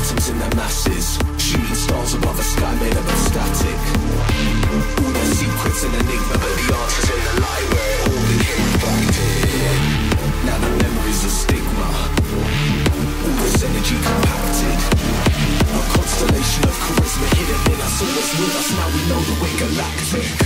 atoms in the masses, shooting stars above a sky made up of static. All the secrets and enigma, but the answers in the light where it all became reflected. Now the memory's a stigma, all this energy compacted. A constellation of charisma hidden in us, always with us. Now we know that we're galactic.